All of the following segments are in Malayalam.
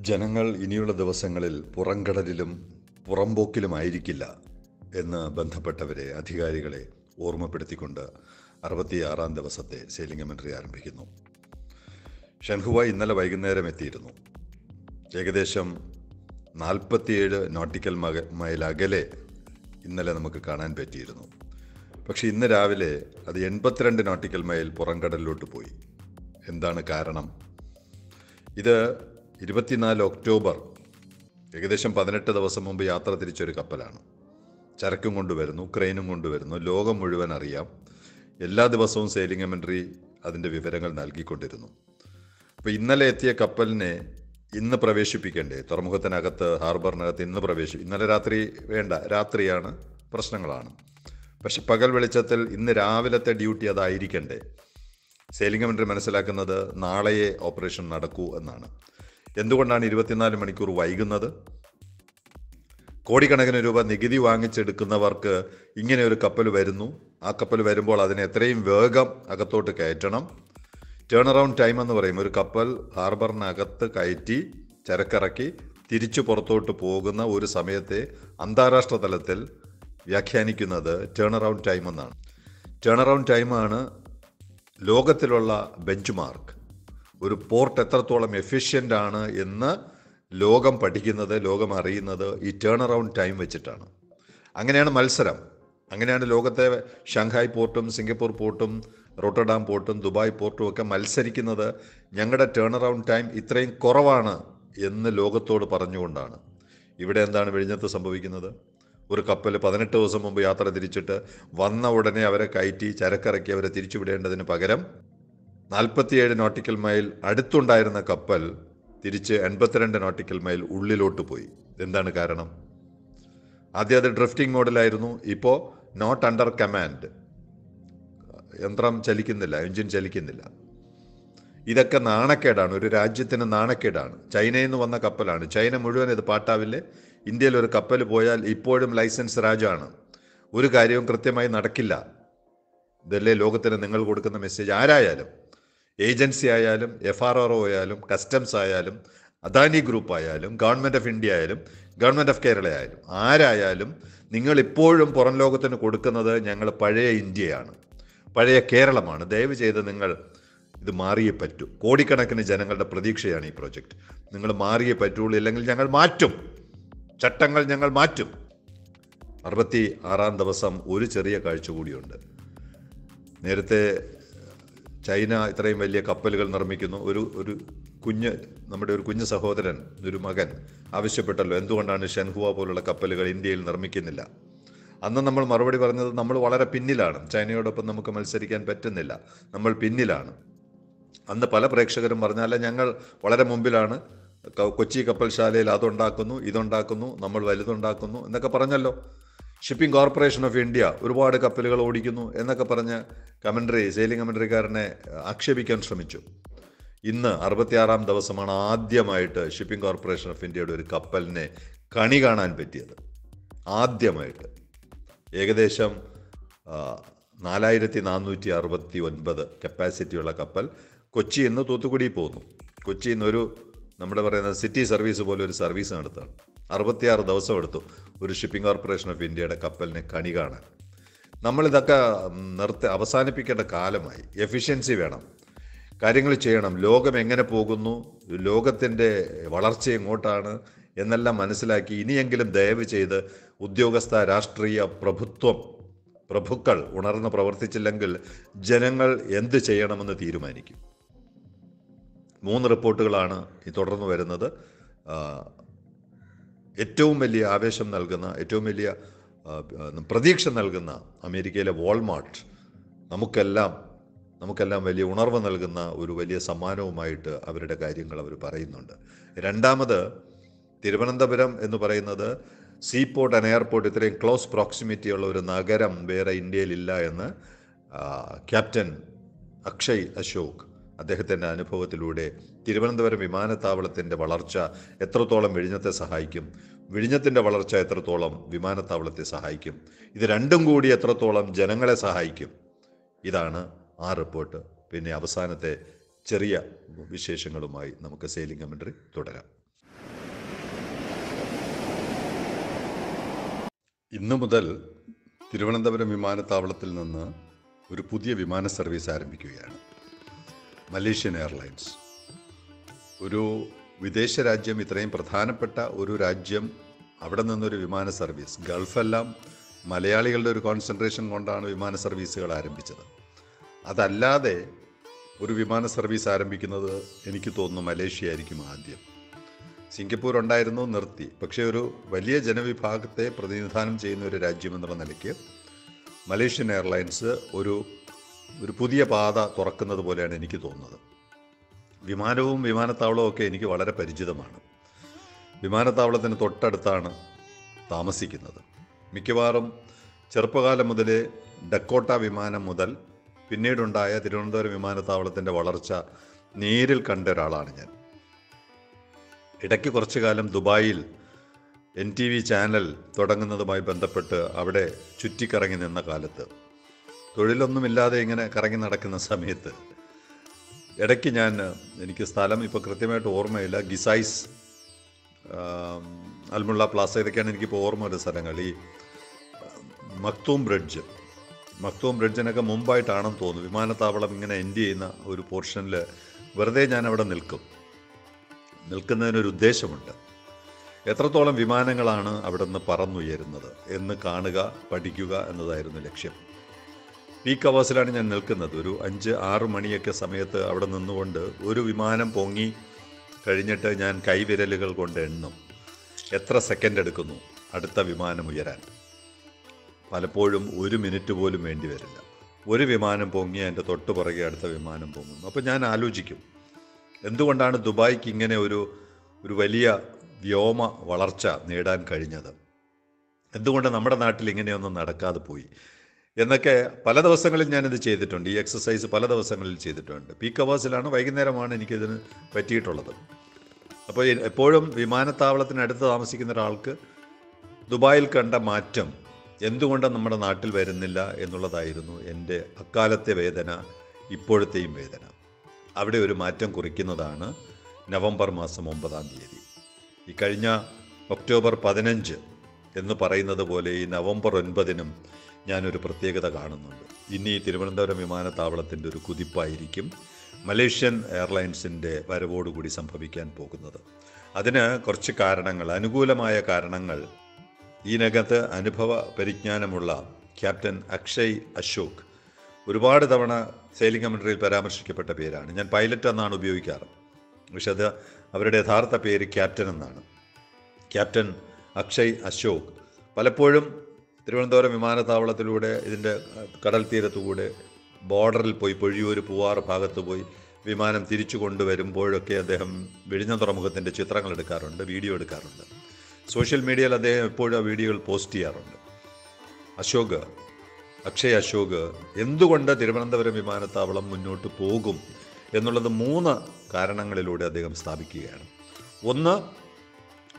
ജനങ്ങൾ ഇനിയുള്ള ദിവസങ്ങളിൽ പുറംകടലിലും പുറംപോക്കിലുമായിരിക്കില്ല എന്ന് ബന്ധപ്പെട്ടവരെ അധികാരികളെ ഓർമ്മപ്പെടുത്തിക്കൊണ്ട് അറുപത്തിയാറാം ദിവസത്തെ സെയിലിംഗ് കമൻട്രി ആരംഭിക്കുന്നു. ഷൻഹുവ ഇന്നലെ വൈകുന്നേരം എത്തിയിരുന്നു ഏകദേശം നാൽപ്പത്തിയേഴ് നോട്ടിക്കൽ മക മൈൽ അകലെ ഇന്നലെ നമുക്ക് കാണാൻ പറ്റിയിരുന്നു. പക്ഷെ ഇന്ന് രാവിലെ അത് എൺപത്തിരണ്ട് നോട്ടിക്കൽ മൈൽ പുറംകടലിലോട്ട് പോയി. എന്താണ് കാരണം? ഇത് ഇരുപത്തിനാല് ഒക്ടോബർ ഏകദേശം പതിനെട്ട് ദിവസം മുമ്പ് യാത്ര തിരിച്ചൊരു കപ്പലാണ്. ചരക്കും കൊണ്ടുവരുന്നു ക്രെയിനും കൊണ്ടുവരുന്നു. ലോകം മുഴുവൻ അറിയാം. എല്ലാ ദിവസവും സെയിലിംഗ് കമൻട്രി അതിന്റെ വിവരങ്ങൾ നൽകിക്കൊണ്ടിരുന്നു. അപ്പോൾ ഇന്നലെ എത്തിയ കപ്പലിനെ ഇന്ന് പ്രവേശിപ്പിക്കണ്ടേ? തുറമുഖത്തിനകത്ത് ഹാർബറിനകത്ത് ഇന്ന് പ്രവേശി ഇന്നലെ രാത്രി വേണ്ട രാത്രിയാണ് പ്രശ്നങ്ങളാണ്. പക്ഷെ പകൽ വെളിച്ചത്തിൽ ഇന്ന് രാവിലത്തെ ഡ്യൂട്ടി അതായിരിക്കണ്ടേ? സെയിലിംഗ് കമൻട്രി മനസ്സിലാക്കുന്നത് നാളെയേ ഓപ്പറേഷൻ നടക്കൂ എന്നാണ്. എന്തുകൊണ്ടാണ് ഇരുപത്തിനാല് മണിക്കൂർ വൈകുന്നത്? കോടിക്കണക്കിന് രൂപ നികുതി വാങ്ങിച്ചെടുക്കുന്നവർക്ക് ഇങ്ങനെ ഒരു കപ്പൽ വരുന്നു. ആ കപ്പൽ വരുമ്പോൾ അതിനെ എത്രയും വേഗം അകത്തോട്ട് കയറ്റണം. ടേൺ അറൗണ്ട് ടൈം എന്ന് പറയും. ഒരു കപ്പൽ ഹാർബറിനകത്ത് കയറ്റി ചരക്കിറക്കി തിരിച്ചു പുറത്തോട്ട് പോകുന്ന ഒരു സമയത്തെ അന്താരാഷ്ട്ര തലത്തിൽ വ്യാഖ്യാനിക്കുന്നത് ടേൺ അറൗണ്ട് ടൈം എന്നാണ്. ടേൺ അറൗണ്ട് ടൈമാണ് ലോകത്തിലുള്ള ബെഞ്ച് മാർക്ക് ഒരു പോർട്ട് എത്രത്തോളം എഫിഷ്യന്റ് ആണ് എന്ന് ലോകം പഠിക്കുന്നത് ലോകം അറിയുന്നത് ഈ ടേൺ അറൗണ്ട് ടൈം വെച്ചിട്ടാണ്. അങ്ങനെയാണ് മത്സരം. അങ്ങനെയാണ് ലോകത്തെ ഷാങ്ഹായ് പോർട്ടും സിംഗപ്പൂർ പോർട്ടും റോട്ടർഡാം പോർട്ടും ദുബായ് പോർട്ടും ഒക്കെ മത്സരിക്കുന്നത് ഞങ്ങളുടെ ടേൺ അറൗണ്ട് ടൈം ഇത്രയും കുറവാണ് എന്ന് ലോകത്തോട് പറഞ്ഞുകൊണ്ടാണ്. ഇവിടെ എന്താണ് വിഴിഞ്ഞത്ത് സംഭവിക്കുന്നത്? ഒരു കപ്പൽ പതിനെട്ട് ദിവസം മുമ്പ് യാത്ര തിരിച്ചിട്ട് വന്ന ഉടനെ അവരെ കയറ്റി ചരക്കിറക്കി അവരെ തിരിച്ചുവിടേണ്ടതിന് പകരം നാൽപ്പത്തിയേഴ് നോട്ടിക്കൽ മൈൽ അടുത്തുണ്ടായിരുന്ന കപ്പൽ തിരിച്ച് എൺപത്തിരണ്ട് നോട്ടിക്കൽ മൈൽ ഉള്ളിലോട്ട് പോയി. എന്താണ് കാരണം? ആദ്യം അത് ഡ്രിഫ്റ്റിംഗ് മോഡലായിരുന്നു. ഇപ്പോൾ നോട്ട് അണ്ടർ കമാൻഡ് യന്ത്രം ചലിക്കുന്നില്ല എഞ്ചിൻ ചലിക്കുന്നില്ല. ഇതൊക്കെ നാണക്കേടാണ്. ഒരു രാജ്യത്തിന് നാണക്കേടാണ്. ചൈനയിൽ നിന്ന് വന്ന കപ്പലാണ്. ചൈന മുഴുവൻ ഇത് പാട്ടാവില്ലേ? ഇന്ത്യയിൽ ഒരു കപ്പൽ പോയാൽ ഇപ്പോഴും ലൈസൻസ് രാജാണ്. ഒരു കാര്യവും കൃത്യമായി നടക്കില്ല. ഇതല്ലേ ലോകത്തിന് നിങ്ങൾ കൊടുക്കുന്ന മെസ്സേജ് ആരായാലും ഏജൻസി ആയാലും എഫ് ആർ ആർ ഒ ആയാലും കസ്റ്റംസ് ആയാലും അദാനി ഗ്രൂപ്പ് ആയാലും ഗവൺമെന്റ് ഓഫ് ഇന്ത്യ ആയാലും ഗവൺമെന്റ് ഓഫ് കേരള ആയാലും ആരായാലും നിങ്ങൾ ഇപ്പോഴും പുറം ലോകത്തിന് കൊടുക്കുന്നത് ഞങ്ങൾ പഴയ ഇന്ത്യയാണ്. പഴയ കേരളമാണ്. ദയവ് ചെയ്ത് നിങ്ങൾ ഇത് മാറിയേ പറ്റൂ. കോടിക്കണക്കിന് ജനങ്ങളുടെ പ്രതീക്ഷയാണ് ഈ പ്രോജക്റ്റ് നിങ്ങൾ മാറിയേ പറ്റുള്ളൂ ഇല്ലെങ്കിൽ ഞങ്ങൾ മാറ്റും. ചട്ടങ്ങൾ ഞങ്ങൾ മാറ്റും. അറുപത്തി ആറാം ദിവസം ഒരു ചെറിയ കാഴ്ച കൂടിയുണ്ട്. നേരത്തെ ചൈന ഇത്രയും വലിയ കപ്പലുകൾ നിർമ്മിക്കുന്നു. ഒരു ഒരു കുഞ്ഞ് നമ്മുടെ ഒരു കുഞ്ഞു സഹോദരൻ ഒരു മകൻ ആവശ്യപ്പെട്ടല്ലോ. എന്തുകൊണ്ടാണ് ഷെൻഹുവ പോലുള്ള കപ്പലുകൾ ഇന്ത്യയിൽ നിർമ്മിക്കുന്നില്ല? അന്ന് നമ്മൾ മറുപടി പറഞ്ഞത് നമ്മൾ വളരെ പിന്നിലാണ്. ചൈനയോടൊപ്പം നമുക്ക് മത്സരിക്കാൻ പറ്റുന്നില്ല. നമ്മൾ പിന്നിലാണ്. അന്ന് പല പ്രേക്ഷകരും പറഞ്ഞാൽ ഞങ്ങൾ വളരെ മുമ്പിലാണ്. കൊച്ചി കപ്പൽശാലയിൽ അതുണ്ടാക്കുന്നു ഇതുണ്ടാക്കുന്നു നമ്മൾ വലുതുണ്ടാക്കുന്നു എന്നൊക്കെ പറഞ്ഞല്ലോ. ഷിപ്പിംഗ് കോർപ്പറേഷൻ ഓഫ് ഇന്ത്യ ഒരുപാട് കപ്പലുകൾ ഓടിക്കുന്നു എന്നൊക്കെ പറഞ്ഞ് കമൻട്രി സെയിലിംഗ് കമൻട്രിക്കാരനെ ആക്ഷേപിക്കാൻ ശ്രമിച്ചു. ഇന്ന് അറുപത്തിയാറാം ദിവസമാണ് ആദ്യമായിട്ട് ഷിപ്പിംഗ് കോർപ്പറേഷൻ ഓഫ് ഇന്ത്യയുടെ ഒരു കപ്പലിനെ കണി കാണാൻ പറ്റിയത്. ആദ്യമായിട്ട്. ഏകദേശം നാലായിരത്തി നാനൂറ്റി അറുപത്തി ഒൻപത് കപ്പാസിറ്റിയുള്ള കപ്പൽ കൊച്ചി നിന്ന് തൂത്തുക്കുടി പോകുന്നു. കൊച്ചിയിൽ ഇന്നൊരു നമ്മുടെ പറയുന്ന സിറ്റി സർവീസ് പോലെ ഒരു സർവീസ് നടത്താണ് അറുപത്തിയാറ് ദിവസം എടുത്തു ഒരു ഷിപ്പിംഗ് കോർപ്പറേഷൻ ഓഫ് ഇന്ത്യയുടെ കപ്പലിനെ കണി കാണാൻ. നമ്മളിതൊക്കെ നിർത്തി അവസാനിപ്പിക്കേണ്ട കാലമായി. എഫിഷ്യൻസി വേണം. കാര്യങ്ങൾ ചെയ്യണം. ലോകം എങ്ങനെ പോകുന്നു? ലോകത്തിന്റെ വളർച്ച എങ്ങോട്ടാണ് എന്നെല്ലാം മനസ്സിലാക്കി ഇനിയെങ്കിലും ദയവ് ചെയ്ത് ഉദ്യോഗസ്ഥ രാഷ്ട്രീയ പ്രഭുത്വം പ്രഭുക്കൾ ഉണർന്ന് പ്രവർത്തിച്ചില്ലെങ്കിൽ ജനങ്ങൾ എന്ത് ചെയ്യണമെന്ന് തീരുമാനിക്കും. മൂന്ന് റിപ്പോർട്ടുകളാണ് ഈ തുടർന്ന് വരുന്നത്. ഏറ്റവും വലിയ ആവേശം നൽകുന്ന ഏറ്റവും വലിയ പ്രതീക്ഷ നൽകുന്ന അമേരിക്കയിലെ വാൾമാർട്ട് നമുക്കെല്ലാം നമുക്കെല്ലാം വലിയ ഉണർവ് നൽകുന്ന ഒരു വലിയ സമ്മാനവുമായിട്ട് അവരുടെ കാര്യങ്ങൾ അവർ പറയുന്നുണ്ട്. രണ്ടാമത് തിരുവനന്തപുരം എന്ന് പറയുന്നത് സീപോർട്ട് ആൻഡ് എയർപോർട്ട് ഇത്രയും ക്ലോസ് പ്രോക്സിമിറ്റി ഉള്ള ഒരു നഗരം വേറെ ഇന്ത്യയിലില്ല എന്ന് ക്യാപ്റ്റൻ അക്ഷയ് അശോക് അദ്ദേഹത്തിന്റെ അനുഭവത്തിലൂടെ തിരുവനന്തപുരം വിമാനത്താവളത്തിന്റെ വളർച്ച എത്രത്തോളം വിഴിഞ്ഞത്തെ സഹായിക്കും? വിഴിഞ്ഞത്തിന്റെ വളർച്ച എത്രത്തോളം വിമാനത്താവളത്തെ സഹായിക്കും? ഇത് രണ്ടും കൂടി എത്രത്തോളം ജനങ്ങളെ സഹായിക്കും? ഇതാണ് ആ റിപ്പോർട്ട്. പിന്നെ അവസാനത്തെ ചെറിയ വിശേഷങ്ങളുമായി നമുക്ക് സെയിലിംഗ് കമൻട്രി തുടരാം. ഇന്നു മുതൽ തിരുവനന്തപുരം വിമാനത്താവളത്തിൽ നിന്ന് ഒരു പുതിയ വിമാന സർവീസ് ആരംഭിക്കുകയാണ്. Malaysian airlines. ഒരു വിദേശ രാജ്യം ഇത്രയും പ്രധാനപ്പെട്ട ഒരു രാജ്യം അവിടെ നിന്നൊരു വിമാന സർവീസ്. ഗൾഫെല്ലാം മലയാളികളുടെ ഒരു കോൺസെൻട്രേഷൻ കൊണ്ടാണ് വിമാന സർവീസുകൾ ആരംഭിച്ചത്. അതല്ലാതെ ഒരു വിമാന സർവീസ് ആരംഭിക്കുന്നത് എനിക്ക് തോന്നുന്നു മലേഷ്യ ആയിരിക്കും ആദ്യം. സിംഗപ്പൂർ ഉണ്ടായിരുന്നു നിർത്തി. പക്ഷേ ഒരു വലിയ ജനവിഭാഗത്തെ പ്രതിനിധാനം ചെയ്യുന്ന ഒരു രാജ്യമെന്നുള്ള നിലയ്ക്ക് മലേഷ്യൻ എയർലൈൻസ് ഒരു ഒരു പുതിയ പാത തുറക്കുന്നത് പോലെയാണ് എനിക്ക് തോന്നുന്നത്. വിമാനവും വിമാനത്താവളവും ഒക്കെ എനിക്ക് വളരെ പരിചിതമാണ്. വിമാനത്താവളത്തിന് തൊട്ടടുത്താണ് താമസിക്കുന്നത്. മിക്കവാറും ചെറുപ്പകാലം മുതലേ ഡക്കോട്ട വിമാനം മുതൽ പിന്നീടുണ്ടായ തിരുവനന്തപുരം വിമാനത്താവളത്തിന്റെ വളർച്ച നേരിൽ കണ്ട ഒരാളാണ് ഞാൻ. ഇടയ്ക്ക് കുറച്ചു കാലം ദുബായിൽ എൻ ടി വി ചാനൽ തുടങ്ങുന്നതുമായി ബന്ധപ്പെട്ട് അവിടെ ചുറ്റിക്കറങ്ങി നിന്ന കാലത്ത് തൊഴിലൊന്നുമില്ലാതെ ഇങ്ങനെ കറങ്ങി നടക്കുന്ന സമയത്ത് ഇടയ്ക്ക് ഞാൻ എനിക്ക് സ്ഥലം ഇപ്പോൾ കൃത്യമായിട്ട് ഓർമ്മയില്ല. ഗിസൈസ് അൽമുള്ള പ്ലാസ ഇതൊക്കെയാണ് എനിക്കിപ്പോൾ ഓർമ്മ ഒരു സ്ഥലങ്ങൾ. ഈ മക്തൂം ബ്രിഡ്ജ് മക്തൂം ബ്രിഡ്ജിനൊക്കെ മുമ്പായിട്ടാണെന്ന് തോന്നുന്നു. വിമാനത്താവളം ഇങ്ങനെ എൻഡ് ചെയ്യുന്ന ഒരു പോർഷനിൽ വെറുതെ ഞാൻ അവിടെ നിൽക്കും. നിൽക്കുന്നതിനൊരു ഉദ്ദേശമുണ്ട്. എത്രത്തോളം വിമാനങ്ങളാണ് അവിടെ നിന്ന് പറന്നുയരുന്നത് എന്ന് കാണുക പഠിക്കുക എന്നതായിരുന്നു ലക്ഷ്യം. പീക്ക് അവേഴ്സിലാണ് ഞാൻ നിൽക്കുന്നത്. ഒരു അഞ്ച് ആറ് മണിയൊക്കെ സമയത്ത് അവിടെ നിന്നുകൊണ്ട് ഒരു വിമാനം പൊങ്ങി കഴിഞ്ഞിട്ട് ഞാൻ കൈവിരലുകൾ കൊണ്ട് എണ്ണും. എത്ര സെക്കൻഡ് എടുക്കുന്നു അടുത്ത വിമാനം ഉയരാൻ? പലപ്പോഴും ഒരു മിനിറ്റ് പോലും വേണ്ടി വരില്ല. ഒരു വിമാനം പൊങ്ങി എന്റെ തൊട്ട് പുറകെ അടുത്ത വിമാനം പൊങ്ങുന്നു. അപ്പോൾ ഞാൻ ആലോചിക്കും എന്തുകൊണ്ടാണ് ദുബായ്ക്ക് ഇങ്ങനെ ഒരു ഒരു വലിയ വ്യോമ വളർച്ച നേടാൻ കഴിഞ്ഞത്? എന്തുകൊണ്ട് നമ്മുടെ നാട്ടിൽ ഇങ്ങനെയൊന്നും നടക്കാതെ പോയി? എന്നൊക്കെ പല ദിവസങ്ങളിൽ ഞാനിത് ചെയ്തിട്ടുണ്ട്. ഈ എക്സസൈസ് പല ദിവസങ്ങളിൽ ചെയ്തിട്ടുണ്ട്. പീക്ക് അവേഴ്സിലാണ് വൈകുന്നേരമാണ് എനിക്കിതിന് പറ്റിയിട്ടുള്ളത്. അപ്പോൾ എപ്പോഴും വിമാനത്താവളത്തിനടുത്ത് താമസിക്കുന്ന ഒരാൾക്ക് ദുബായിൽ കണ്ട മാറ്റം എന്തുകൊണ്ട് നമ്മുടെ നാട്ടിൽ വരുന്നില്ല എന്നുള്ളതായിരുന്നു എന്റെ അക്കാലത്തെ വേദന ഇപ്പോഴത്തെയും വേദന. അവിടെ ഒരു മാറ്റം കുറിക്കുന്നതാണ് നവംബർ മാസം ഒമ്പതാം തീയതി. ഈ കഴിഞ്ഞ ഒക്ടോബർ പതിനഞ്ച് എന്ന് പറയുന്നത് പോലെ ഈ നവംബർ ഒൻപതിനും ഞാനൊരു പ്രത്യേകത കാണുന്നുണ്ട്. ഇനി തിരുവനന്തപുരം വിമാനത്താവളത്തിന്റെ ഒരു കുതിപ്പായിരിക്കും മലേഷ്യൻ എയർലൈൻസിന്റെ വരവോടുകൂടി സംഭവിക്കാൻ പോകുന്നത്. അതിന് കുറച്ച് കാരണങ്ങൾ അനുകൂലമായ കാരണങ്ങൾ. ഈ ഇതിനകത്ത് അനുഭവ പരിജ്ഞാനമുള്ള ക്യാപ്റ്റൻ അക്ഷയ് അശോക് ഒരുപാട് തവണ സെയിലിംഗ് കമൻട്രിയിൽ പരാമർശിക്കപ്പെട്ട പേരാണ്. ഞാൻ പൈലറ്റ് എന്നാണ് ഉപയോഗിക്കാറ്. പക്ഷെ അത് അവരുടെ യഥാർത്ഥ പേര് ക്യാപ്റ്റൻ എന്നാണ്. ക്യാപ്റ്റൻ അക്ഷയ് അശോക്. പലപ്പോഴും തിരുവനന്തപുരം വിമാനത്താവളത്തിലൂടെ ഇതിന്റെ കടൽ തീരത്തുകൂടെ ബോർഡറിൽ പോയി പൊഴിയൂർ പൂവാർ ഭാഗത്ത് പോയി വിമാനം തിരിച്ചു കൊണ്ടുവരുമ്പോഴൊക്കെ അദ്ദേഹം വിഴിഞ്ഞ തുറമുഖത്തിന്റെ ചിത്രങ്ങൾ എടുക്കാറുണ്ട് വീഡിയോ എടുക്കാറുണ്ട്. സോഷ്യൽ മീഡിയയിൽ അദ്ദേഹം എപ്പോഴും ആ വീഡിയോകൾ പോസ്റ്റ് ചെയ്യാറുണ്ട്. അശോക് അക്ഷയ് അശോക് എന്തുകൊണ്ട് തിരുവനന്തപുരം വിമാനത്താവളം മുന്നോട്ട് പോകും എന്നുള്ളത് മൂന്ന് കാരണങ്ങളിലൂടെ അദ്ദേഹം സ്ഥാപിക്കുകയാണ്. ഒന്ന്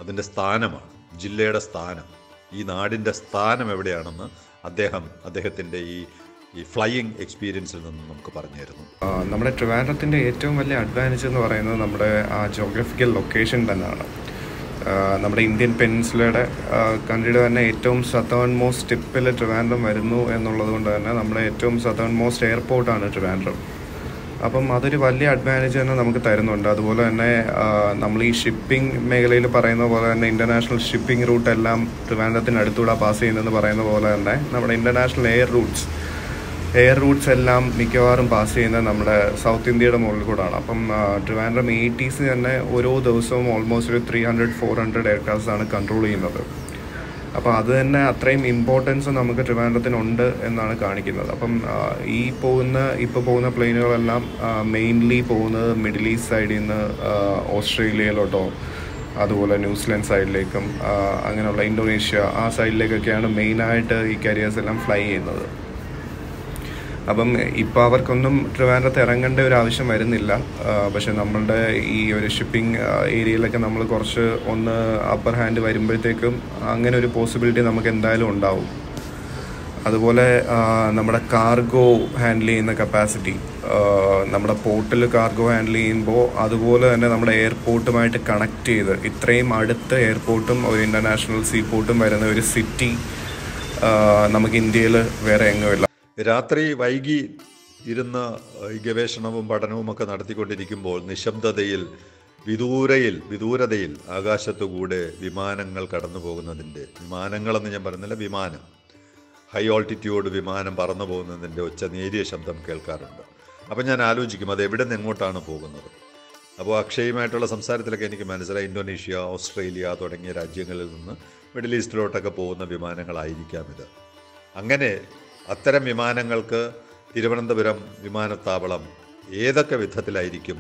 അതിന്റെ സ്ഥാനമാണ് ജില്ലയുടെ സ്ഥാനം. ഈ നാടിന്റെ സ്ഥാനം എവിടെയാണെന്ന് അദ്ദേഹം അദ്ദേഹത്തിന്റെ ഈ ഈ ഫ്ലൈയിങ് എക്സ്പീരിയൻസിൽ നിന്ന് നമുക്ക് പറഞ്ഞു തരുന്നു. നമ്മുടെ ട്രിവാൻഡ്രത്തിന്റെ ഏറ്റവും വലിയ അഡ്വാന്റേജ് എന്ന് പറയുന്നത് നമ്മുടെ ആ ജോഗ്രഫിക്കൽ ലൊക്കേഷൻ തന്നെയാണ്. നമ്മുടെ ഇന്ത്യൻ പെനിൻസുലയുടെ കൺട്രിയുടെ തന്നെ ഏറ്റവും സതേൺ മോസ്റ്റ് ടിപ്പിൽ ട്രിവാൻഡ്രം വരുന്നു എന്നുള്ളത് കൊണ്ട് തന്നെ നമ്മുടെ ഏറ്റവും സതേൺ മോസ്റ്റ് എയർപോർട്ടാണ് ട്രിവാൻഡ്രം. അപ്പം അതൊരു വലിയ അഡ്വാന്റേജ് തന്നെ നമുക്ക് തരുന്നുണ്ട്. അതുപോലെ തന്നെ നമ്മൾ ഈ ഷിപ്പിംഗ് മേഖലയിൽ പറയുന്ന പോലെ തന്നെ ഇന്റർനാഷണൽ ഷിപ്പിംഗ് റൂട്ട് എല്ലാം ട്രിവാൻഡ്രത്തിന് അടുത്തൂടെ പാസ് ചെയ്യുന്നതെന്ന് പറയുന്ന പോലെ തന്നെ നമ്മുടെ international air routes air routes എല്ലാം മിക്കവാറും പാസ് ചെയ്യുന്നത് നമ്മുടെ സൗത്ത് ഇന്ത്യയുടെ മുകളിൽ കൂടാണ്. അപ്പം ട്രിവാൻഡ്രം എയ്റ്റീസ് തന്നെ ഓരോ ദിവസവും ഓൾമോസ്റ്റ് ഒരു three hundred four hundred aircrafts ആണ് കൺട്രോൾ ചെയ്യുന്നത്. അപ്പോൾ അത് തന്നെ അത്രയും ഇമ്പോർട്ടൻസ് നമുക്ക് ട്രിവാൻഡ്രത്തിനുണ്ട് എന്നാണ് കാണിക്കുന്നത്. അപ്പം ഈ പോകുന്ന ഇപ്പോൾ പോകുന്ന പ്ലെയിനുകളെല്ലാം മെയിൻലി പോകുന്നത് മിഡിൽ ഈസ്റ്റ് സൈഡിൽ നിന്ന് ഓസ്ട്രേലിയയിലോട്ടോ അതുപോലെ ന്യൂസിലാൻഡ് സൈഡിലേക്കും അങ്ങനെയുള്ള ഇന്തോനേഷ്യ ആ സൈഡിലേക്കൊക്കെയാണ് മെയിനായിട്ട് ഈ കരിയേഴ്സ് എല്ലാം ഫ്ലൈ ചെയ്യുന്നത്. അപ്പം ഇപ്പോൾ അവർക്കൊന്നും ട്രിവാൻഡ്രത്ത് ഇറങ്ങേണ്ട ഒരു ആവശ്യം വരുന്നില്ല. പക്ഷേ നമ്മളുടെ ഈ ഒരു ഷിപ്പിംഗ് ഏരിയയിലൊക്കെ നമ്മൾ കുറച്ച് ഒന്ന് അപ്പർ ഹാൻഡ് വരുമ്പോഴത്തേക്കും അങ്ങനെ ഒരു പോസിബിലിറ്റി നമുക്ക് എന്തായാലും ഉണ്ടാവും. അതുപോലെ നമ്മുടെ കാർഗോ ഹാൻഡിൽ ചെയ്യുന്ന കപ്പാസിറ്റി നമ്മുടെ പോർട്ടിൽ കാർഗോ ഹാൻഡിൽ ചെയ്യുമ്പോൾ അതുപോലെ തന്നെ നമ്മുടെ എയർപോർട്ടുമായിട്ട് കണക്ട് ചെയ്ത് ഇത്രയും അടുത്ത എയർപോർട്ടും ഒരു ഇന്റർനാഷണൽ സീ പോർട്ടും വരുന്ന ഒരു സിറ്റി നമുക്ക് ഇന്ത്യയിൽ വേറെ എങ്ങുമില്ല രാത്രി വൈകി ഇരുന്ന് ഈ ഗവേഷണവും പഠനവും ഒക്കെ നടത്തിക്കൊണ്ടിരിക്കുമ്പോൾ നിശബ്ദതയിൽ വിദൂരയിൽ വിദൂരതയിൽ ആകാശത്തുകൂടെ വിമാനങ്ങൾ കടന്നു പോകുന്നതിന്റെ വിമാനങ്ങളെന്ന് ഞാൻ പറയുന്നില്ല വിമാനം. ഹൈ ഓൾട്ടിറ്റ്യൂഡ് വിമാനം പറന്നു പോകുന്നതിന്റെ ഒച്ച നേരിയ ശബ്ദം കേൾക്കാറുണ്ട്. അപ്പം ഞാൻ ആലോചിക്കും അത് എവിടെ നിന്ന് എങ്ങോട്ടാണ് പോകുന്നത്? അപ്പോൾ അക്ഷയുമായിട്ടുള്ള സംസാരത്തിലൊക്കെ എനിക്ക് മനസ്സിലായി ഇന്തോനേഷ്യ ഓസ്ട്രേലിയ തുടങ്ങിയ രാജ്യങ്ങളിൽ നിന്ന് മിഡിൽ ഈസ്റ്റിലോട്ടൊക്കെ പോകുന്ന വിമാനങ്ങളായിരിക്കാം ഇത്. അങ്ങനെ അത്തരം വിമാനങ്ങൾക്ക് തിരുവനന്തപുരം വിമാനത്താവളം ഏതൊക്കെ വിധത്തിലായിരിക്കും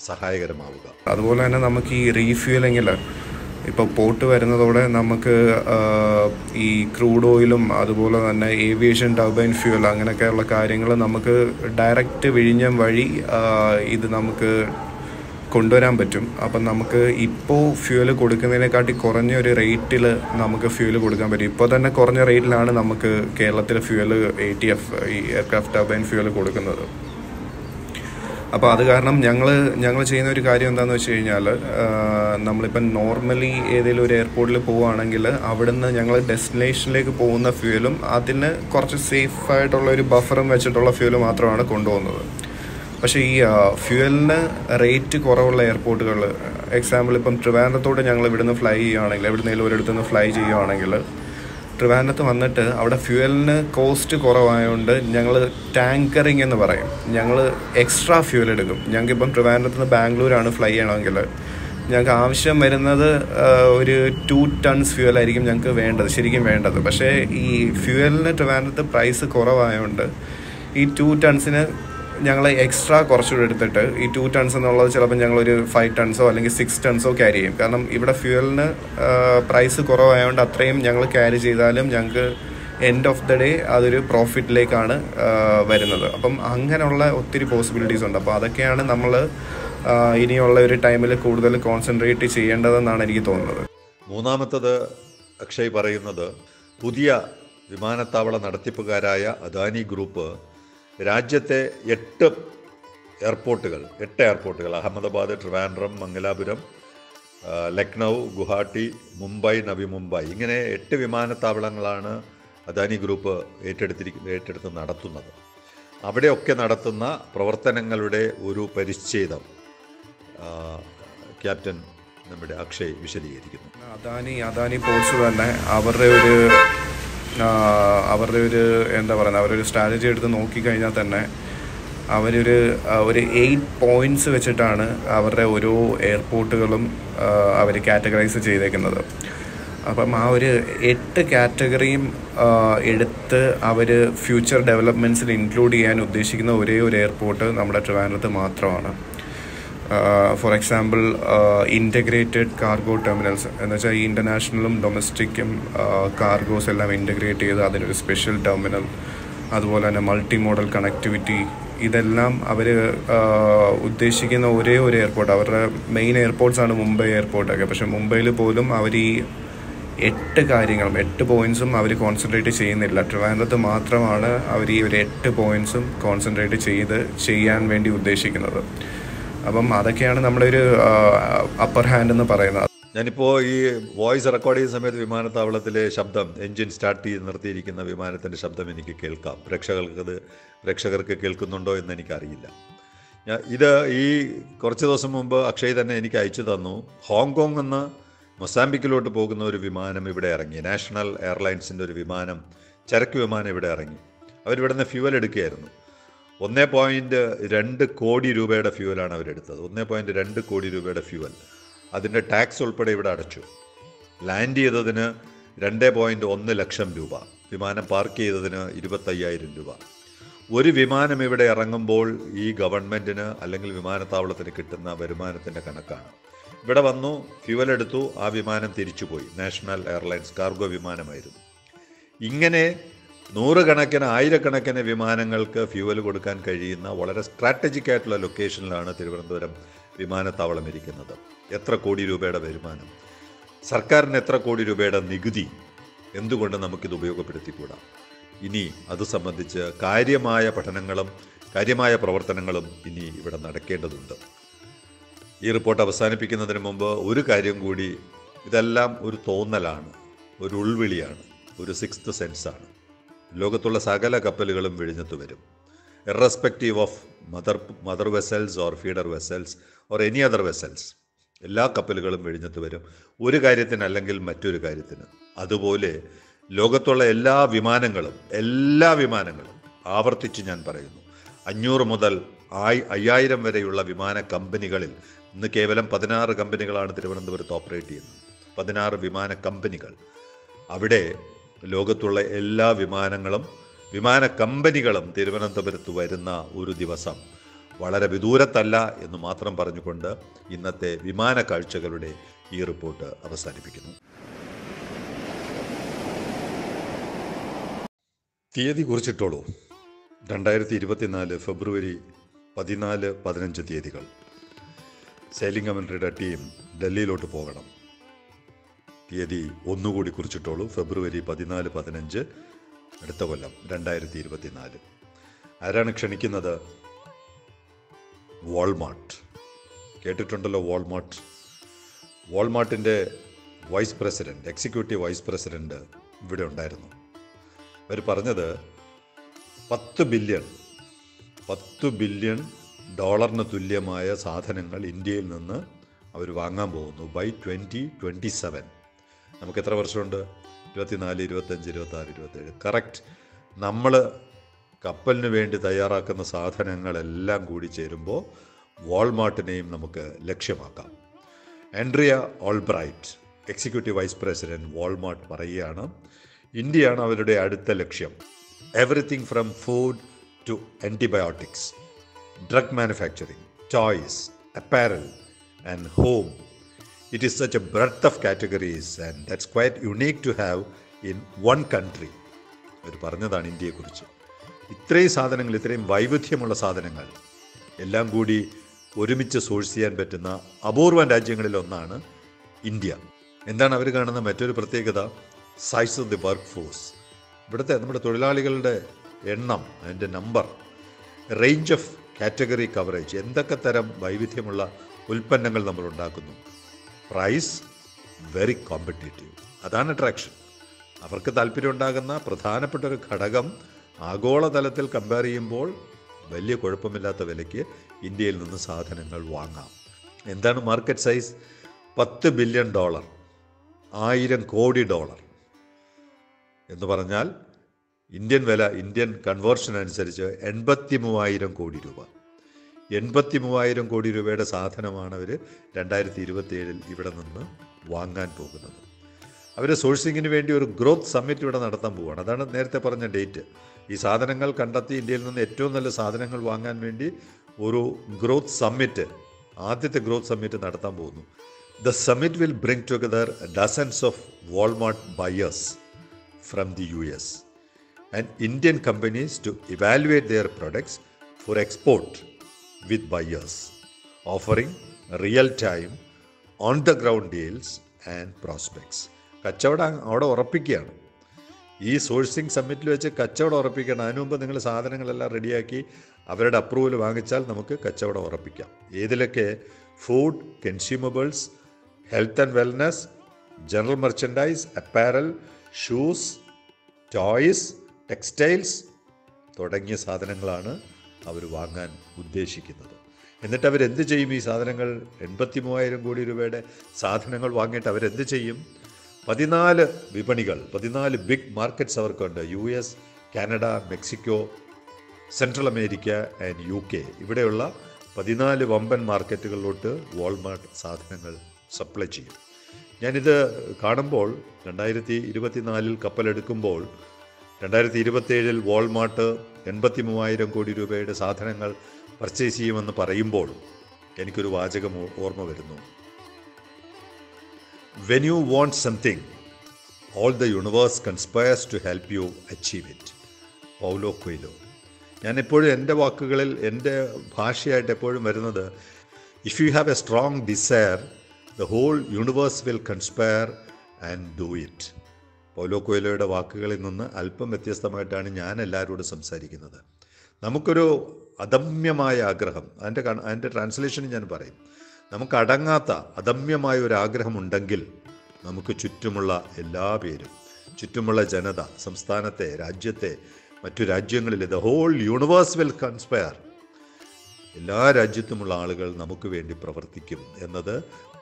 സഹായകരമാവുക? അതുപോലെ തന്നെ നമുക്ക് ഈ റീഫ്യൂലിങ്ങിൽ ഇപ്പോൾ പോർട്ട് വരുന്നതോടെ നമുക്ക് ഈ ക്രൂഡ് ഓയിലും അതുപോലെ തന്നെ ഏവിയേഷൻ ടർബൈൻ ഫ്യൂൽ അങ്ങനെയൊക്കെയുള്ള കാര്യങ്ങൾ നമുക്ക് ഡയറക്റ്റ് വിഴിഞ്ഞം വഴി ഇത് നമുക്ക് കൊണ്ടുവരാൻ പറ്റും. അപ്പം നമുക്ക് ഇപ്പോൾ ഫ്യൂവൽ കൊടുക്കുന്നതിനെക്കാട്ടി കുറഞ്ഞ ഒരു റേറ്റിൽ നമുക്ക് ഫ്യൂവൽ കൊടുക്കാൻ പറ്റും. ഇപ്പോൾ തന്നെ കുറഞ്ഞ റേറ്റിലാണ് നമുക്ക് കേരളത്തിലെ ഫ്യൂവൽ എ ടി എഫ് ഈ എയർക്രാഫ്റ്റ് ടർബൈൻ ഫ്യൂവൽ കൊടുക്കുന്നത്. അപ്പോൾ അത് കാരണം ഞങ്ങൾ ഞങ്ങൾ ചെയ്യുന്ന ഒരു കാര്യം എന്താണെന്ന് വെച്ച് കഴിഞ്ഞാൽ നമ്മളിപ്പം നോർമലി ഏതെങ്കിലും ഒരു എയർപോർട്ടിൽ പോവുകയാണെങ്കിൽ അവിടുന്ന് ഞങ്ങൾ ഡെസ്റ്റിനേഷനിലേക്ക് പോകുന്ന ഫ്യൂലും അതിന് കുറച്ച് സേഫ് ആയിട്ടുള്ള ഒരു ബഫറും വെച്ചിട്ടുള്ള ഫ്യൂൽ മാത്രമാണ് കൊണ്ടുപോകുന്നത്. പക്ഷേ ഈ ഫ്യൂവലിന് റേറ്റ് കുറവുള്ള എയർപോർട്ടുകൾ എക്സാമ്പിൾ ഇപ്പം ട്രിവാൻഡ്രത്തോട് ഞങ്ങൾ ഇവിടുന്ന് ഫ്ലൈ ചെയ്യുകയാണെങ്കിൽ എവിടുന്നെങ്കിലും ഒരിടത്തു നിന്ന് ഫ്ലൈ ചെയ്യുകയാണെങ്കിൽ ട്രിവാൻഡ്രത്ത് വന്നിട്ട് അവിടെ ഫ്യൂവലിന് കോസ്റ്റ് കുറവായതുകൊണ്ട് ഞങ്ങൾ ടാങ്കറിങ് എന്ന് പറയും. ഞങ്ങൾ എക്സ്ട്രാ ഫ്യൂവൽ എടുക്കും. ഞങ്ങൾക്ക് ഇപ്പം ട്രിവാൻഡ്രത്ത് നിന്ന് ബാംഗ്ലൂരാണ് ഫ്ലൈ ചെയ്യണമെങ്കിൽ. ഞങ്ങൾക്ക് ആവശ്യം വരുന്നത് ഒരു ടു ടൺസ് ഫ്യൂവൽ ആയിരിക്കും ഞങ്ങൾക്ക് വേണ്ടത് ശരിക്കും വേണ്ടത്. പക്ഷേ ഈ ഫ്യൂവലിന് ട്രിവാൻഡ്രത്ത് പ്രൈസ് കുറവായതുകൊണ്ട് ഈ ടു ടൺസിന് ഞങ്ങൾ എക്സ്ട്രാ കുറച്ചുകൂടെ എടുത്തിട്ട് ഈ ടു ടൺസ് എന്നുള്ളത് ചിലപ്പോൾ ഞങ്ങൾ ഒരു ഫൈവ് ടൺസോ അല്ലെങ്കിൽ സിക്സ് ടൺസോ ക്യാരി ചെയ്യും. കാരണം ഇവിടെ ഫ്യൂവലിന് പ്രൈസ് കുറവായതുകൊണ്ട് അത്രയും ഞങ്ങൾ ക്യാരി ചെയ്താലും ഞങ്ങൾക്ക് എൻഡ് ഓഫ് ദ ഡേ അതൊരു പ്രോഫിറ്റിലേക്കാണ് വരുന്നത്. അപ്പം അങ്ങനെയുള്ള ഒത്തിരി പോസിബിലിറ്റീസ് ഉണ്ട്. അപ്പോൾ അതൊക്കെയാണ് നമ്മൾ ഇനിയുള്ള ഒരു ടൈമിൽ കൂടുതൽ കോൺസെൻട്രേറ്റ് ചെയ്യേണ്ടതെന്നാണ് എനിക്ക് തോന്നുന്നത്. മൂന്നാമത്തത് അക്ഷയ് പറയുന്നത് പുതിയ വിമാനത്താവള നടത്തിപ്പുകാരായ അദാനി ഗ്രൂപ്പ് രാജ്യത്തെ എട്ട് എയർപോർട്ടുകൾ എട്ട് എയർപോർട്ടുകൾ അഹമ്മദാബാദ് ട്രിവാൻഡ്രം മംഗലാപുരം ലക്നൗ ഗുവാഹട്ടി മുംബൈ നവി മുംബൈ. ഇങ്ങനെ എട്ട് വിമാനത്താവളങ്ങളാണ് അദാനി ഗ്രൂപ്പ് ഏറ്റെടുത്തിരിക്കുന്ന ഏറ്റെടുത്ത് നടത്തുന്നത്. അവിടെയൊക്കെ നടത്തുന്ന പ്രവർത്തനങ്ങളുടെ ഒരു പരിച്ഛേദം ക്യാപ്റ്റൻ നമ്മുടെ അക്ഷയ് വിശദീകരിക്കുന്നു. അദാനി അദാനി പോർട്സ് തന്നെ അവരുടെ ഒരു അവരുടെ ഒരു എന്താ പറയുക അവരൊരു സ്ട്രാറ്റജി എടുത്ത് നോക്കിക്കഴിഞ്ഞാൽ തന്നെ അവരൊരു ഒരു എയ്റ്റ് പോയിന്റ്സ് വെച്ചിട്ടാണ് അവരുടെ ഓരോ എയർപോർട്ടുകളും അവർ കാറ്റഗറൈസ് ചെയ്തേക്കുന്നത്. അപ്പം ആ ഒരു എട്ട് കാറ്റഗറിയും എടുത്ത് അവർ ഫ്യൂച്ചർ ഡെവലപ്മെന്റ്സിൽ ഇൻക്ലൂഡ് ചെയ്യാൻ ഉദ്ദേശിക്കുന്ന ഒരേ ഒരു എയർപോർട്ട് നമ്മുടെ ട്രിവാൻഡ്രത്ത് മാത്രമാണ്. For example integrated cargo terminals എന്ന് വെച്ചാൽ ഈ ഇന്റർനാഷണലും ഡൊമസ്റ്റിക്കും കാർഗോസ് എല്ലാം ഇന്റഗ്രേറ്റ് ചെയ്ത് അതിനൊരു സ്പെഷ്യൽ ടെർമിനൽ അതുപോലെ തന്നെ മൾട്ടി മോഡൽ കണക്ടിവിറ്റി ഇതെല്ലാം അവർ ഉദ്ദേശിക്കുന്ന ഒരേ ഒരു എയർപോർട്ട് അവരുടെ മെയിൻ എയർപോർട്ട്സാണ് മുംബൈ എയർപോർട്ടൊക്കെ പക്ഷേ മുംബൈയിൽ പോലും അവർ ഈ എട്ട് കാര്യങ്ങളും എട്ട് പോയിൻസും അവർ കോൺസെൻട്രേറ്റ് ചെയ്യുന്നില്ല. ട്രിവാൻഡ്രത്ത് മാത്രമാണ് അവർ ഈ ഒരു എട്ട് പോയിൻസും കോൺസെൻട്രേറ്റ് ചെയ്ത് ചെയ്യാൻ വേണ്ടി ഉദ്ദേശിക്കുന്നത്. അപ്പം അതൊക്കെയാണ് നമ്മുടെ ഒരു അപ്പർ ഹാൻഡ് എന്ന് പറയുന്നത്. ഞാനിപ്പോൾ ഈ വോയിസ് റെക്കോർഡ് ചെയ്യുന്ന സമയത്ത് വിമാനത്താവളത്തിലെ ശബ്ദം എൻജിൻ സ്റ്റാർട്ട് ചെയ്ത് നിർത്തിയിരിക്കുന്ന വിമാനത്തിന്റെ ശബ്ദം എനിക്ക് കേൾക്കാം. പ്രേക്ഷകർക്ക് അത് പ്രേക്ഷകർക്ക് കേൾക്കുന്നുണ്ടോ എന്ന് എനിക്കറിയില്ല. ഞാൻ ഇത് ഈ കുറച്ച് ദിവസം മുമ്പ് അക്ഷയ് തന്നെ എനിക്ക് അയച്ചു തന്നു. ഹോങ്കോങ് നിന്ന് മൊസാമ്പിക്കിലോട്ട് പോകുന്ന ഒരു വിമാനം ഇവിടെ ഇറങ്ങി. നാഷണൽ എയർലൈൻസിന്റെ ഒരു വിമാനം ചരക്ക് വിമാനം ഇവിടെ ഇറങ്ങി. അവരിവിടെ നിന്ന് ഫ്യൂവൽ എടുക്കുകയായിരുന്നു. ഒന്നേ പോയിന്റ് രണ്ട് കോടി രൂപയുടെ ഫ്യൂവലാണ് അവരെടുത്തത്. ഒന്നേ പോയിന്റ് രണ്ട് കോടി രൂപയുടെ ഫ്യൂവൽ. അതിന്റെ ടാക്സ് ഉൾപ്പെടെ ഇവിടെ അടച്ചു. ലാൻഡ് ചെയ്തതിന് രണ്ട് പോയിന്റ് ഒന്ന് ലക്ഷം രൂപ. വിമാനം പാർക്ക് ചെയ്തതിന് ഇരുപത്തയ്യായിരം രൂപ. ഒരു വിമാനം ഇവിടെ ഇറങ്ങുമ്പോൾ ഈ ഗവൺമെന്റിന് അല്ലെങ്കിൽ വിമാനത്താവളത്തിന് കിട്ടുന്ന വരുമാനത്തിന്റെ കണക്കാണ്. ഇവിടെ വന്നു ഫ്യൂവൽ എടുത്തു ആ വിമാനം തിരിച്ചുപോയി. നാഷണൽ എയർലൈൻസ് കാർഗോ വിമാനമായിരുന്നു. ഇങ്ങനെ നൂറുകണക്കിന് ആയിരക്കണക്കിന് വിമാനങ്ങൾക്ക് ഫ്യൂവൽ കൊടുക്കാൻ കഴിയുന്ന വളരെ സ്ട്രാറ്റജിക് ആയിട്ടുള്ള ലൊക്കേഷനിലാണ് തിരുവനന്തപുരം വിമാനത്താവളം ഇരിക്കുന്നത്. എത്ര കോടി രൂപയുടെ വരുമാനം? സർക്കാരിന് എത്ര കോടി രൂപയുടെ നികുതി? എന്തുകൊണ്ട് നമുക്കിത് ഉപയോഗപ്പെടുത്തിക്കൂടാ? ഇനി അത് സംബന്ധിച്ച് കാര്യമായ പഠനങ്ങളും കാര്യമായ പ്രവർത്തനങ്ങളും ഇനി ഇവിടെ നടക്കേണ്ടതുണ്ട്. ഈ റിപ്പോർട്ട് അവസാനിപ്പിക്കുന്നതിന് മുമ്പ് ഒരു കാര്യം കൂടി ഇതെല്ലാം ഒരു തോന്നലാണ് ഒരു ഉൾവിളിയാണ് ഒരു സിക്സ്ത് സെൻസാണ് ലോകത്തുള്ള സകല കപ്പലുകളും വിഴിഞ്ഞത്ത് വരും. Irrespective of mother mother vessels or feeder vessels or any other vessels എല്ലാ കപ്പലുകളും വിഴിഞ്ഞത്ത് വരും. ഒരു കാര്യത്തിന് അല്ലെങ്കിൽ മറ്റൊരു കാര്യത്തിന്. അതുപോലെ ലോകത്തുള്ള എല്ലാ വിമാനങ്ങളും എല്ലാ വിമാനങ്ങളും ആവർത്തിച്ച് ഞാൻ പറയുന്നു അഞ്ഞൂറ് മുതൽ ആയി അയ്യായിരം വരെയുള്ള വിമാന കമ്പനികളിൽ ഇന്ന് കേവലം പതിനാറ് കമ്പനികളാണ് തിരുവനന്തപുരത്ത് ഓപ്പറേറ്റ് ചെയ്യുന്നത്. പതിനാറ് വിമാന കമ്പനികൾ. അവിടെ ലോകത്തുള്ള എല്ലാ വിമാനങ്ങളും വിമാന കമ്പനികളും തിരുവനന്തപുരത്ത് വരുന്ന ഒരു ദിവസം. വളരെ വിദൂരത്തല്ല എന്ന് മാത്രം പറഞ്ഞുകൊണ്ട് ഇന്നത്തെ വിമാന കാഴ്ചകളുടെ ഈ റിപ്പോർട്ട് അവസാനിപ്പിക്കുന്നു. തീയതി കുറിച്ചിട്ടോളൂ. രണ്ടായിരത്തി ഇരുപത്തിനാല് ഫെബ്രുവരി പതിനാല് പതിനഞ്ച് തീയതികൾ. സെയിലിംഗ് കമൻട്രിയുടെ ടീം ഡൽഹിയിലോട്ട് പോകണം. തീയതി ഒന്നുകൂടി കുറിച്ചിട്ടോളൂ. ഫെബ്രുവരി പതിനാല് പതിനഞ്ച് അടുത്ത കൊല്ലം രണ്ടായിരത്തി ഇരുപത്തിനാല് ആരാണ് ക്ഷണിക്കുന്നത്? വാൾമാർട്ട്. കേട്ടിട്ടുണ്ടല്ലോ Walmart? വാൾമാർട്ടിന്റെ vice president executive vice president ഇവിടെ ഉണ്ടായിരുന്നു. അവർ പറഞ്ഞത് പത്ത് ബില്യൺ പത്ത് ബില്യൺ ഡോളറിന് തുല്യമായ സാധനങ്ങൾ ഇന്ത്യയിൽ നിന്ന് അവർ വാങ്ങാൻ പോകുന്നു. By twenty twenty seven. നമുക്ക് എത്ര വർഷമുണ്ട്? ഇരുപത്തിനാല് ഇരുപത്തഞ്ച് ഇരുപത്താറ് ഇരുപത്തേഴ്. കറക്റ്റ് നമ്മൾ കപ്പലിന് വേണ്ടി തയ്യാറാക്കുന്ന സാധനങ്ങളെല്ലാം കൂടി ചേരുമ്പോൾ വാൾമാർട്ടിനെയും നമുക്ക് ലക്ഷ്യമാക്കാം. Andrea Albright executive vice president Walmart പറയുകയാണ് ഇന്ത്യയാണ് അവരുടെ അടുത്ത ലക്ഷ്യം. Everything from food to antibiotics drug manufacturing toys apparel and home it is such a breadth of categories and that's quite unique to have in one country. അവർ പറഞ്ഞതാണ് ഇന്ത്യയെക്കുറിച്ച്. ഇത്രയും സാധനങ്ങൾ ഇത്രയും വൈവിധ്യമുള്ള സാധനങ്ങൾ എല്ലാം കൂടി ഒരുമിച്ച് സോഴ്സ് ചെയ്യാൻ പറ്റുന്ന അപൂർവ രാജ്യങ്ങളിൽ ഒന്നാണ് ഇന്ത്യ. എന്താണ് അവർ കാണുന്ന മറ്റൊരു പ്രത്യേകത? Size of the work force ഇവിടുത്തെ നമ്മുടെ തൊഴിലാളികളുടെ എണ്ണം അതിന്റെ number range of category coverage എന്തൊക്കെ തരം വൈവിധ്യമുള്ള ഉൽപ്പന്നങ്ങൾ നമ്മൾ ഉണ്ടാക്കുന്നു? Price very competitive. അതാണ് അട്രാക്ഷൻ അവർക്ക് താല്പര്യം ഉണ്ടാകുന്ന പ്രധാനപ്പെട്ട ഒരു ഘടകം ആഗോളതലത്തിൽ കമ്പയർ ചെയ്യുമ്പോൾ വലിയ കുഴപ്പമില്ലാത്ത വിലയ്ക്ക് ഇന്ത്യയിൽ നിന്ന് സാധനങ്ങൾ വാങ്ങാം. എന്താണ് മാർക്കറ്റ് സൈസ് പത്ത് ബില്യൺ ഡോളർ ആയിരം കോടി ഡോളർ എന്ന് പറഞ്ഞാൽ ഇന്ത്യൻ വില ഇന്ത്യൻ കൺവേർഷൻ അനുസരിച്ച് എൺപത്തി മൂവായിരം കോടി രൂപ. എൺപത്തി മൂവായിരം കോടി രൂപയുടെ സാധനമാണ് അവർ രണ്ടായിരത്തി ഇരുപത്തിയേഴിൽ ഇവിടെ നിന്ന് വാങ്ങാൻ പോകുന്നത്. അവർ സോഴ്സിങ്ങിന് വേണ്ടി ഒരു ഗ്രോത്ത് സമ്മിറ്റ് ഇവിടെ നടത്താൻ പോവുകയാണ്. അതാണ് നേരത്തെ പറഞ്ഞ ഡേറ്റ്. ഈ സാധനങ്ങൾ കണ്ടെത്തി ഇന്ത്യയിൽ നിന്ന് ഏറ്റവും നല്ല സാധനങ്ങൾ വാങ്ങാൻ വേണ്ടി ഒരു ഗ്രോത്ത് സമ്മിറ്റ് ആദ്യത്തെ ഗ്രോത്ത് സമ്മിറ്റ് നടത്താൻ പോകുന്നു. The summit will bring together dozens of Walmart buyers from the U S and Indian companies to evaluate their products for export. With buyers offering real time on the ground deals and prospects കച്ചവടം അവിടെ ഉറപ്പിക്കുകയാണ്. ഈ സോഴ്സിംഗ് സമ്മിറ്റിൽ വെച്ച് കച്ചവടം ഉറപ്പിക്കണം. അതിനു മുമ്പ് നിങ്ങൾ സാധനങ്ങളെല്ലാം റെഡിയാക്കി അവരുടെ അപ്രൂവൽ വാങ്ങിച്ചാൽ നമുക്ക് കച്ചവടം ഉറപ്പിക്കാം. ഏതിലൊക്കെ? Food consumables health and wellness general merchandise apparel shoes toys textiles തുടങ്ങിയ സാധനങ്ങളാണ് അവർ വാങ്ങാൻ ഉദ്ദേശിക്കുന്നത്. എന്നിട്ട് അവരെന്ത് ചെയ്യും? ഈ സാധനങ്ങൾ എൺപത്തി മൂവായിരം കോടി രൂപയുടെ സാധനങ്ങൾ വാങ്ങിയിട്ട് അവരെന്ത് ചെയ്യും? പതിനാല് വിപണികൾ പതിനാല് ബിഗ് മാർക്കറ്റ്സ് അവർക്കുണ്ട്. U S Canada Mexico Central America and U K ഇവിടെയുള്ള പതിനാല് വമ്പൻ മാർക്കറ്റുകളിലോട്ട് വാൾമാർട്ട് സാധനങ്ങൾ സപ്ലൈ ചെയ്യും. ഞാനിത് കാണുമ്പോൾ രണ്ടായിരത്തി ഇരുപത്തിനാലിൽ കപ്പലെടുക്കുമ്പോൾ രണ്ടായിരത്തി ഇരുപത്തേഴിൽ വാൾമാർട്ട് എൺപത്തി മൂവായിരം കോടി രൂപയുടെ സാധനങ്ങൾ പർച്ചേസ് ചെയ്യുമെന്ന് പറയുമ്പോൾ എനിക്കൊരു വാചകം ഓർമ്മ വരുന്നു. When you want something all the universe conspires to help you achieve it Paulo Coelho ഞാൻ എപ്പോഴും എന്റെ വാക്കുകളിൽ എന്റെ ഭാഷയായിട്ട് എപ്പോഴും വരുന്നത് if you have a strong desire the whole universe will conspire and do it Paulo കൊയ്ലോയുടെ വാക്കുകളിൽ നിന്ന് അല്പം വ്യത്യസ്തമായിട്ടാണ് ഞാൻ എല്ലാവരോടും സംസാരിക്കുന്നത്. നമുക്കൊരു അദമ്യമായ ആഗ്രഹം അതിന്റെ അതിന്റെ ട്രാൻസ്ലേഷൻ ഞാൻ പറയും. നമുക്ക് അടങ്ങാത്ത അദമ്യമായ ഒരു ആഗ്രഹമുണ്ടെങ്കിൽ നമുക്ക് ചുറ്റുമുള്ള എല്ലാ പേരും ചുറ്റുമുള്ള ജനത സംസ്ഥാനത്തെ രാജ്യത്തെ മറ്റു രാജ്യങ്ങളിൽ the whole universe will conspire എല്ലാ രാജ്യത്തുമുള്ള ആളുകൾ നമുക്ക് വേണ്ടി പ്രവർത്തിക്കും എന്നത്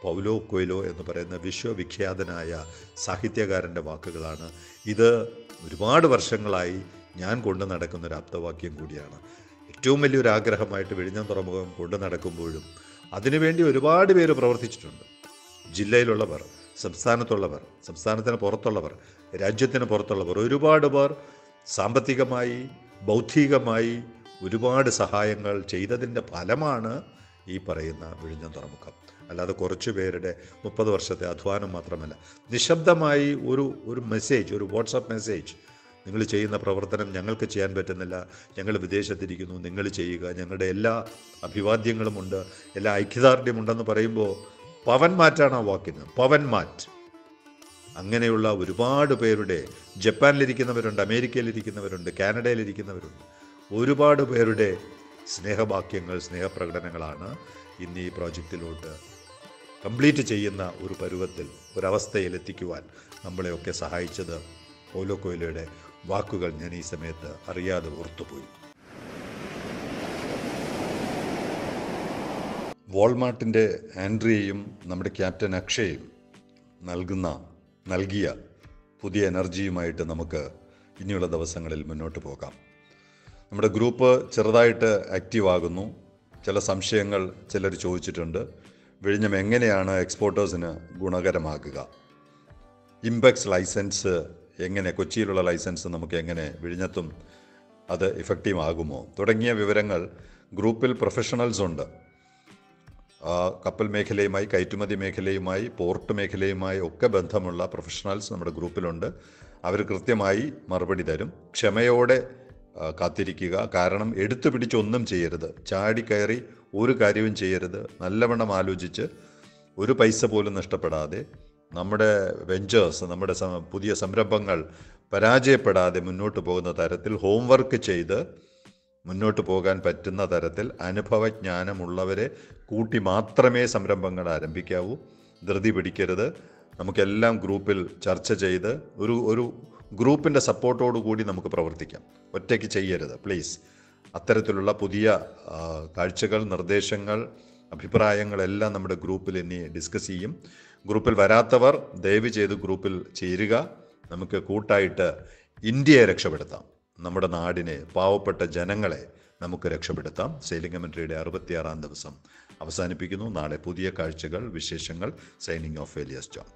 പൗലോ കൊയ്ലോ എന്ന് പറയുന്ന വിശ്വവിഖ്യാതനായ സാഹിത്യകാരന്റെ വാക്കുകളാണ്. ഇത് ഒരുപാട് വർഷങ്ങളായി ഞാൻ കൊണ്ടു നടക്കുന്നൊരു അപ്തവാക്യം കൂടിയാണ്. ഏറ്റവും വലിയൊരു ആഗ്രഹമായിട്ട് വിഴിഞ്ഞ തുറമുഖം കൊണ്ടു നടക്കുമ്പോഴും അതിനുവേണ്ടി ഒരുപാട് പേര് പ്രവർത്തിച്ചിട്ടുണ്ട്. ജില്ലയിലുള്ളവർ സംസ്ഥാനത്തുള്ളവർ സംസ്ഥാനത്തിന് പുറത്തുള്ളവർ രാജ്യത്തിന് പുറത്തുള്ളവർ ഒരുപാട് പേർ സാമ്പത്തികമായി ബൗദ്ധികമായി ഒരുപാട് സഹായങ്ങൾ ചെയ്തതിന്റെ ഫലമാണ് ഈ പറയുന്ന വിഴിഞ്ഞ തുറമുഖം. അല്ലാതെ കുറച്ച് പേരുടെ മുപ്പത് വർഷത്തെ അധ്വാനം മാത്രമല്ല. നിശബ്ദമായി ഒരു ഒരു മെസ്സേജ് ഒരു വാട്സപ്പ് മെസ്സേജ് നിങ്ങൾ ചെയ്യുന്ന പ്രവർത്തനം ഞങ്ങൾക്ക് ചെയ്യാൻ പറ്റുന്നില്ല. ഞങ്ങൾ വിദേശത്തിരിക്കുന്നു. നിങ്ങൾ ചെയ്യുക. ഞങ്ങളുടെ എല്ലാ അഭിവാദ്യങ്ങളുമുണ്ട് എല്ലാ ഐക്യദാർഢ്യമുണ്ടെന്ന് പറയുമ്പോൾ പവൻ മാറ്റാണ് ആ വാക്കിന്. പവൻ മാറ്റ്. അങ്ങനെയുള്ള ഒരുപാട് പേരുടെ ജപ്പാനിലിരിക്കുന്നവരുണ്ട് അമേരിക്കയിലിരിക്കുന്നവരുണ്ട് കാനഡയിലിരിക്കുന്നവരുണ്ട്. ഒരുപാട് പേരുടെ സ്നേഹവാക്യങ്ങൾ സ്നേഹപ്രകടനങ്ങളാണ് ഇന്ന് ഈ പ്രോജക്റ്റിലോട്ട് കംപ്ലീറ്റ് ചെയ്യുന്ന ഒരു പരുവത്തിൽ ഒരവസ്ഥയിൽ എത്തിക്കുവാൻ നമ്മളെയൊക്കെ സഹായിച്ചത് ഓലോ കൊയിലയുടെ വാക്കുകൾ ഞാൻ ഈ സമയത്ത് അറിയാതെ ഓർത്തുപോയി. വാൾമാർട്ടിന്റെ ആൻഡ്രിയയും നമ്മുടെ ക്യാപ്റ്റൻ അക്ഷയും നൽകുന്ന നൽകിയ പുതിയ എനർജിയുമായിട്ട് നമുക്ക് ഇനിയുള്ള ദിവസങ്ങളിൽ മുന്നോട്ട് പോകാം. നമ്മുടെ ഗ്രൂപ്പ് ചെറുതായിട്ട് ആക്റ്റീവ് ആകുന്നു ചില സംശയങ്ങൾ ചിലർ ചോദിച്ചിട്ടുണ്ട്. വിഴിഞ്ഞം എങ്ങനെയാണ് എക്സ്പോർട്ടേഴ്സിന് ഗുണകരമാക്കുക ഇമ്പെക്സ് ലൈസൻസ് എങ്ങനെ കൊച്ചിയിലുള്ള ലൈസൻസ് നമുക്ക് എങ്ങനെ വിഴിഞ്ഞത്തും അത് ഇഫക്റ്റീവ് ആകുമോ തുടങ്ങിയ വിവരങ്ങൾ ഗ്രൂപ്പിൽ പ്രൊഫഷണൽസ് ഉണ്ട്. കപ്പൽ മേഖലയുമായി കയറ്റുമതി മേഖലയുമായി പോർട്ട് മേഖലയുമായി ഒക്കെ ബന്ധമുള്ള പ്രൊഫഷണൽസ് നമ്മുടെ ഗ്രൂപ്പിലുണ്ട്. അവർ കൃത്യമായി മറുപടി തരും. ക്ഷമയോടെ കാത്തിരിക്കുക. കാരണം എടുത്തു പിടിച്ചൊന്നും ചെയ്യരുത്. ചാടിക്കയറി ഒരു കാര്യവും ചെയ്യരുത്. നല്ലവണ്ണം ആലോചിച്ച് ഒരു പൈസ പോലും നഷ്ടപ്പെടാതെ നമ്മുടെ വെഞ്ചേഴ്സ് നമ്മുടെ പുതിയ സംരംഭങ്ങൾ പരാജയപ്പെടാതെ മുന്നോട്ട് പോകുന്ന തരത്തിൽ ഹോംവർക്ക് ചെയ്ത് മുന്നോട്ട് പോകാൻ പറ്റുന്ന തരത്തിൽ അനുഭവജ്ഞാനമുള്ളവരെ കൂട്ടി മാത്രമേ സംരംഭങ്ങൾ ആരംഭിക്കാവൂ. ധൃതി പിടിക്കരുത്. നമുക്കെല്ലാം ഗ്രൂപ്പിൽ ചർച്ച ചെയ്ത് ഒരു ഒരു ഗ്രൂപ്പിന്റെ കൂടി നമുക്ക് പ്രവർത്തിക്കാം. ഒറ്റയ്ക്ക് ചെയ്യരുത് പ്ലീസ് അത്തരത്തിലുള്ള പുതിയ കാഴ്ചകൾ നിർദ്ദേശങ്ങൾ അഭിപ്രായങ്ങളെല്ലാം നമ്മുടെ ഗ്രൂപ്പിൽ ഇനി ഡിസ്കസ് ചെയ്യും. ഗ്രൂപ്പിൽ വരാത്തവർ ദയവ് ചെയ്ത് ഗ്രൂപ്പിൽ ചേരുക. നമുക്ക് കൂട്ടായിട്ട് ഇന്ത്യയെ രക്ഷപ്പെടുത്താം. നമ്മുടെ നാടിനെ പാവപ്പെട്ട ജനങ്ങളെ നമുക്ക് രക്ഷപ്പെടുത്താം. സെയിലിംഗ് കമൻട്രിയുടെ അറുപത്തിയാറാം ദിവസം അവസാനിപ്പിക്കുന്നു. നാളെ പുതിയ കാഴ്ചകൾ വിശേഷങ്ങൾ. Signing off Elias John